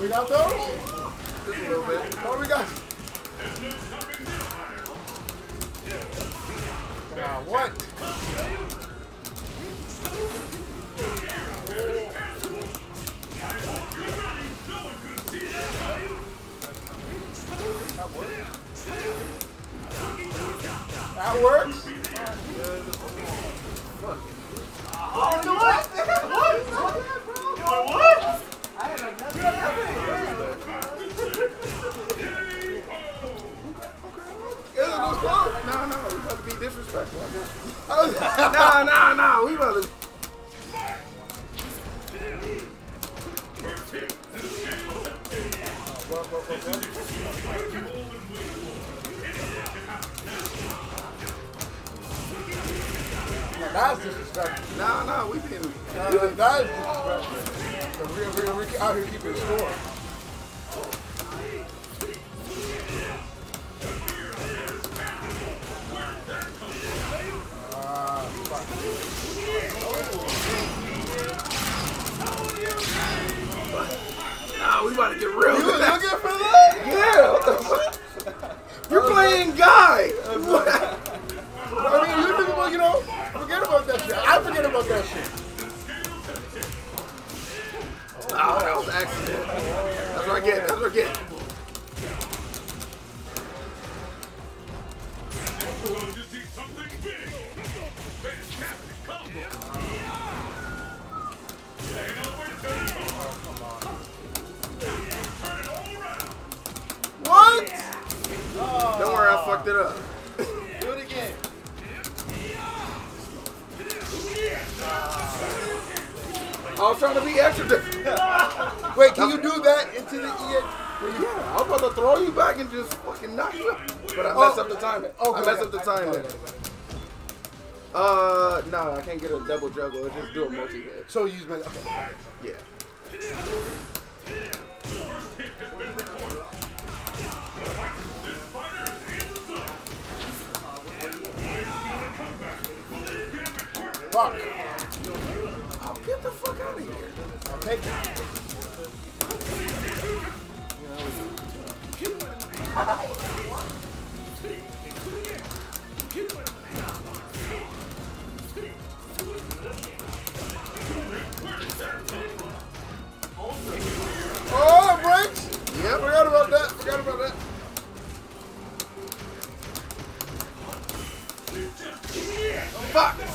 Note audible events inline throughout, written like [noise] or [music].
We got those? Just a little bit. What do we got? Now what? That works. Is it no squad? No, no, we about to be disrespectful. Oh, no, no, no, we about to. Now that's disrespectful. No, no, we being. Now that- that is disrespectful. We're, we're, we're out here keeping score. We about to get real. You was looking [laughs] for that? Yeah, what the fuck? You're playing guy. [laughs] I mean, you people, you know, forget about that shit. I forget about that shit. Oh, that was an accident. That's what I get. That's what I get. It up. Do it again. I was trying to be extra. [laughs] Wait, can you do that into the EA? Yeah, I was about to throw you back and just fucking knock you out. But I messed Oh. up the timing. Oh, I messed up the timing. Uh, no, I can't get a double juggle. It's just do a multi hit. So you use my okay. Yeah. Fuck. Oh, get the fuck out of here. I'll take. Oh, it breaks. Forgot about that. Forgot about that. Fuck.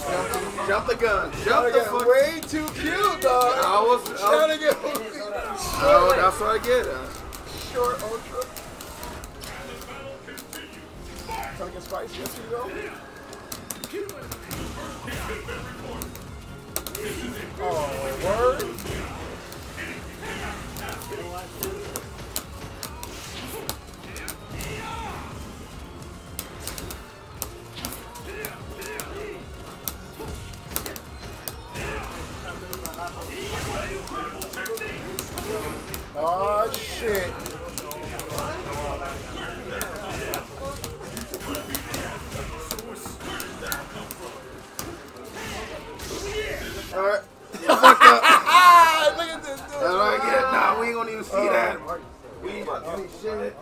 Jump, the gun. Jump the fuck. way too cute, dog. I was. I Trying to get oh, that's what I get. Uh, short ultra. Trying to get spicy, yes you go. Oh, word. Oh shit. Alright. Fuck up. [laughs] Look at this dude. Nah, we ain't gonna even see oh. that. We ain't about to see shit.